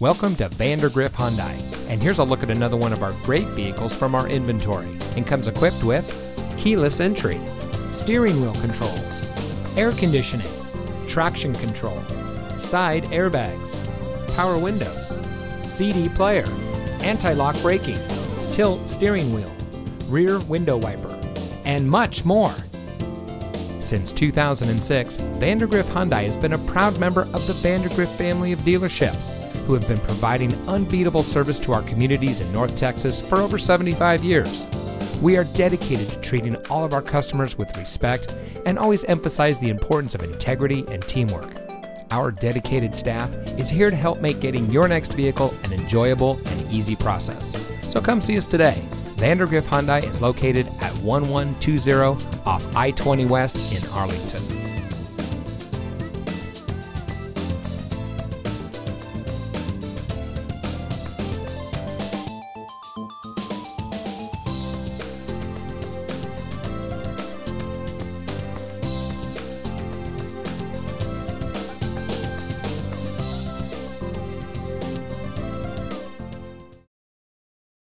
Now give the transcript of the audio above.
Welcome to Vandergriff Hyundai, and here's a look at another one of our great vehicles from our inventory. And comes equipped with keyless entry, steering wheel controls, air conditioning, traction control, side airbags, power windows, CD player, anti-lock braking, tilt steering wheel, rear window wiper, and much more. Since 2006, Vandergriff Hyundai has been a proud member of the Vandergriff family of dealerships who have been providing unbeatable service to our communities in North Texas for over 75 years. We are dedicated to treating all of our customers with respect and always emphasize the importance of integrity and teamwork. Our dedicated staff is here to help make getting your next vehicle an enjoyable and easy process. So come see us today. Vandergriff Hyundai is located at 1120 off I 20 West in Arlington.